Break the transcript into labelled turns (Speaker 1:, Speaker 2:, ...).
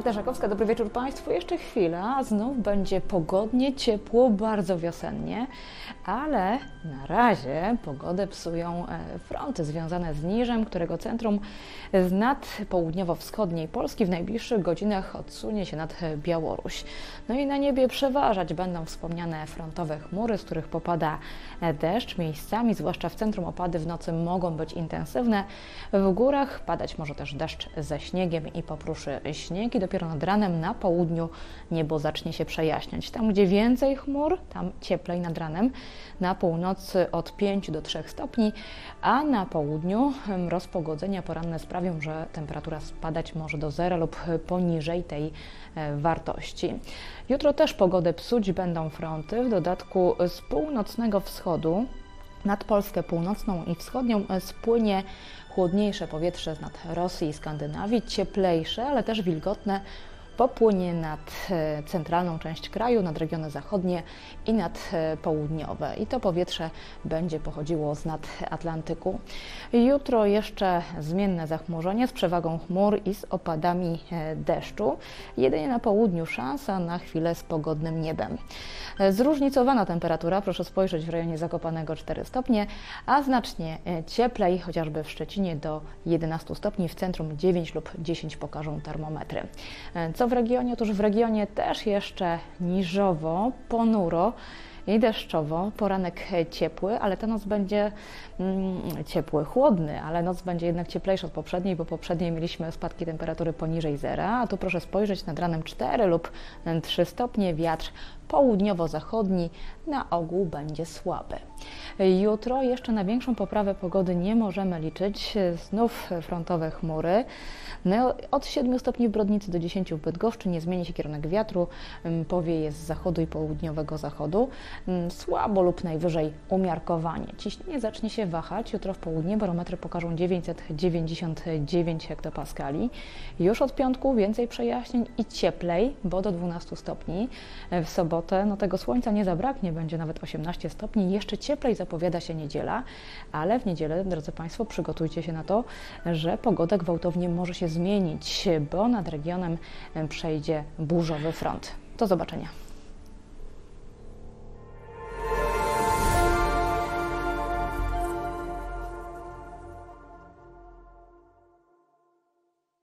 Speaker 1: Magda Żakowska, dobry wieczór Państwu. Jeszcze chwila, znów będzie pogodnie, ciepło, bardzo wiosennie, ale na razie pogodę psują e, fronty związane z niżem, którego centrum z nad południowo-wschodniej Polski w najbliższych godzinach odsunie się nad Białoruś. No i na niebie przeważać będą wspomniane frontowe chmury, z których popada deszcz. Miejscami, zwłaszcza w centrum opady w nocy mogą być intensywne. W górach padać może też deszcz ze śniegiem i popruszy śnieg i dopiero nad ranem na południu niebo zacznie się przejaśniać. Tam, gdzie więcej chmur, tam cieplej nad ranem. Na północy od 5 do 3 stopni, a na południu rozpogodzenia poranne sprawią, że temperatura spadać może do zera lub poniżej tej e, wartości. Jutro też pogodę psuć będą fronty, w dodatku z północnego wschodu nad Polskę północną i wschodnią e, spłynie chłodniejsze powietrze z nad Rosji i Skandynawii, cieplejsze, ale też wilgotne popłynie nad e, centralną część kraju, nad regiony zachodnie i nad e, południowe. I to powietrze będzie pochodziło z nad Atlantyku. Jutro jeszcze zmienne zachmurzenie z przewagą chmur i z opadami e, deszczu. Jedynie na południu szansa na chwilę z pogodnym niebem. Zróżnicowana temperatura, proszę spojrzeć w rejonie Zakopanego 4 stopnie, a znacznie cieplej, chociażby w Szczecinie do 11 stopni, w centrum 9 lub 10 pokażą termometry. Co w regionie? Otóż w regionie też jeszcze niżowo, ponuro i deszczowo. Poranek ciepły, ale ta noc będzie mm, ciepły, chłodny, ale noc będzie jednak cieplejsza od poprzedniej, bo poprzedniej mieliśmy spadki temperatury poniżej zera, a tu proszę spojrzeć nad ranem 4 lub 3 stopnie, wiatr południowo-zachodni na ogół będzie słaby. Jutro jeszcze na większą poprawę pogody nie możemy liczyć. Znów frontowe chmury. No, od 7 stopni w Brodnicy do 10 w Bydgoszczy nie zmieni się kierunek wiatru, powieje z zachodu i południowego zachodu. Słabo lub najwyżej umiarkowanie. Ciśnienie zacznie się wahać. Jutro w południe barometry pokażą 999 hektopaskali. Już od piątku więcej przejaśnień i cieplej, bo do 12 stopni. W sobotę no, tego słońca nie zabraknie, będzie nawet 18 stopni. Jeszcze cieplej zapowiada się niedziela, ale w niedzielę, drodzy Państwo, przygotujcie się na to, że pogoda gwałtownie może się zmienić, bo nad regionem przejdzie burzowy front. Do zobaczenia.